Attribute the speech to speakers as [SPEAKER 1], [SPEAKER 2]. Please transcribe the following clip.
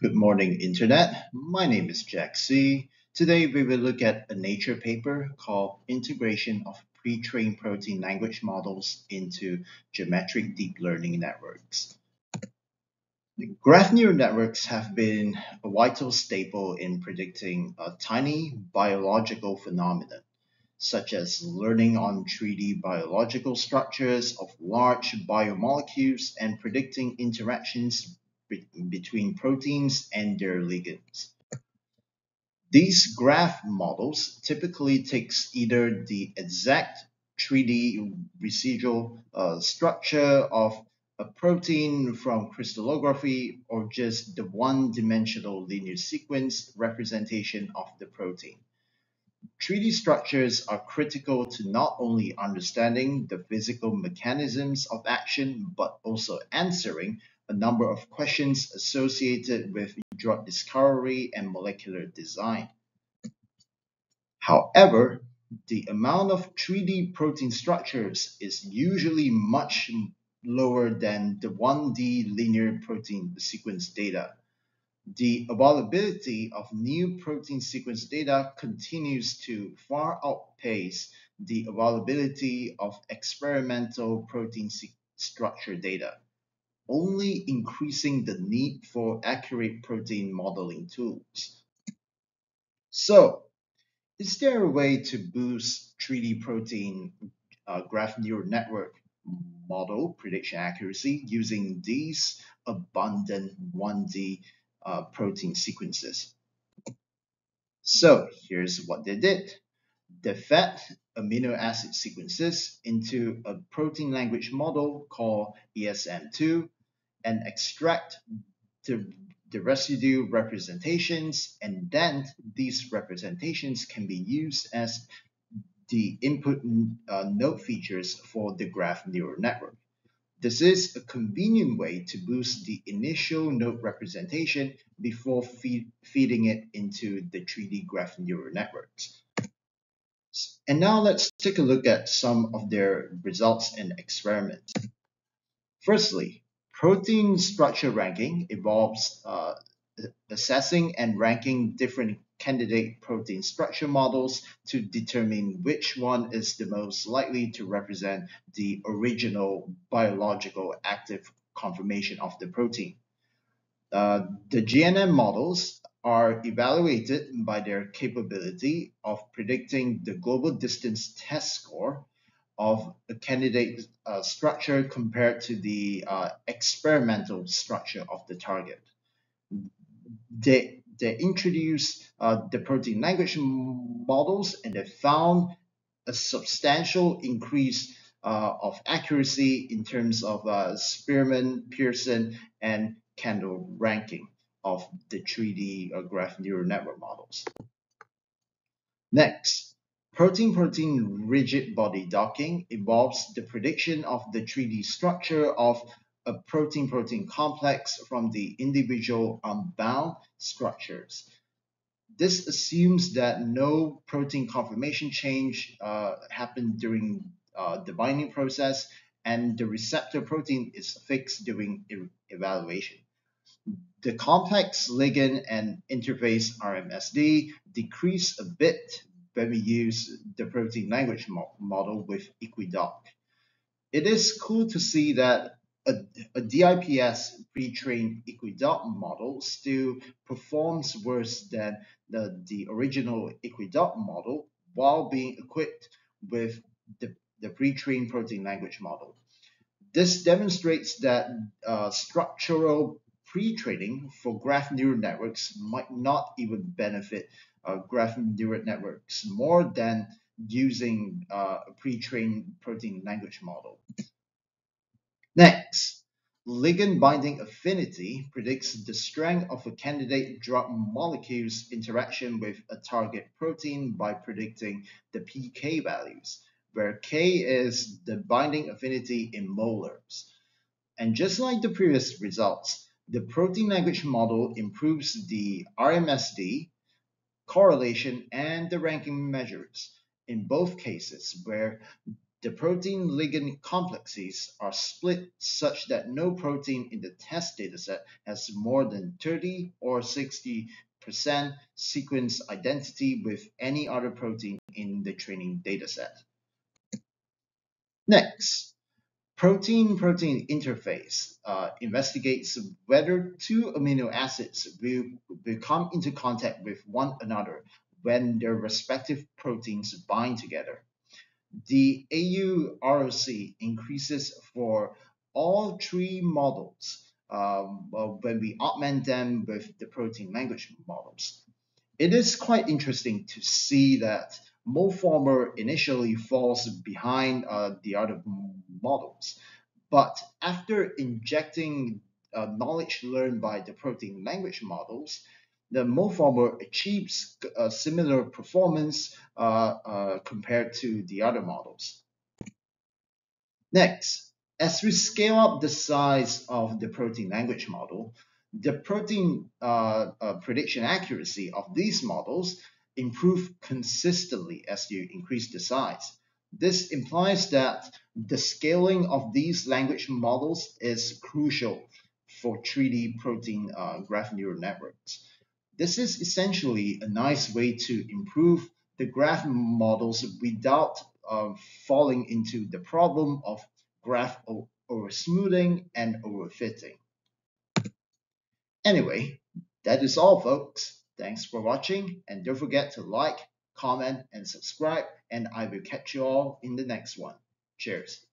[SPEAKER 1] Good morning, Internet. My name is Jack See. Today we will look at a Nature paper called Integration of Pre-trained Protein Language Models into Geometric Deep Learning Networks. Graph neural networks have been a vital staple in predicting a tiny biological phenomenon, such as learning on 3D biological structures of large biomolecules and predicting interactions between proteins and their ligands. These graph models typically takes either the exact 3D residual uh, structure of a protein from crystallography or just the one-dimensional linear sequence representation of the protein. 3D structures are critical to not only understanding the physical mechanisms of action, but also answering a number of questions associated with drug discovery and molecular design. However, the amount of 3D protein structures is usually much lower than the 1D linear protein sequence data. The availability of new protein sequence data continues to far outpace the availability of experimental protein structure data only increasing the need for accurate protein modeling tools. So, is there a way to boost 3D protein uh, graph neural network model prediction accuracy using these abundant 1D uh, protein sequences? So here's what they did. They fed amino acid sequences into a protein language model called ESM2 and extract the, the residue representations and then these representations can be used as the input uh, node features for the graph neural network. This is a convenient way to boost the initial node representation before feed, feeding it into the 3D graph neural networks. And now let's take a look at some of their results and experiments. Firstly, Protein structure ranking involves uh, assessing and ranking different candidate protein structure models to determine which one is the most likely to represent the original biological active conformation of the protein. Uh, the GNN models are evaluated by their capability of predicting the global distance test score of a candidate uh, structure compared to the uh, experimental structure of the target. They, they introduced uh, the protein language models and they found a substantial increase uh, of accuracy in terms of uh, Spearman, Pearson, and Kendall ranking of the 3D uh, graph neural network models. Next, Protein-protein rigid body docking involves the prediction of the 3D structure of a protein-protein complex from the individual unbound structures. This assumes that no protein conformation change uh, happened during uh, the binding process and the receptor protein is fixed during e evaluation. The complex ligand and interface RMSD decrease a bit when we use the protein language mo model with EquiDock. It is cool to see that a, a DIPS pre-trained EquiDock model still performs worse than the, the original EquiDock model while being equipped with the, the pre-trained protein language model. This demonstrates that uh, structural pre-training for graph neural networks might not even benefit graph neural networks more than using uh, a pre-trained protein language model. Next, ligand binding affinity predicts the strength of a candidate drug molecule's interaction with a target protein by predicting the pK values, where K is the binding affinity in molars. And just like the previous results, the protein language model improves the RMSD, correlation, and the ranking measures in both cases where the protein ligand complexes are split such that no protein in the test dataset has more than 30 or 60% sequence identity with any other protein in the training dataset. Next, protein-protein interface uh, investigates whether two amino acids will, will come into contact with one another when their respective proteins bind together the AU-ROC increases for all three models um, when we augment them with the protein language models. It is quite interesting to see that Molformer initially falls behind uh, the other models, but after injecting uh, knowledge learned by the protein language models, the Molformer achieves a similar performance uh, uh, compared to the other models. Next, as we scale up the size of the protein language model, the protein uh, uh, prediction accuracy of these models improve consistently as you increase the size. This implies that the scaling of these language models is crucial for 3D protein uh, graph neural networks. This is essentially a nice way to improve the graph models without uh, falling into the problem of graph over smoothing and overfitting. Anyway, that is all folks. Thanks for watching and don't forget to like, comment and subscribe and I will catch you all in the next one. Cheers.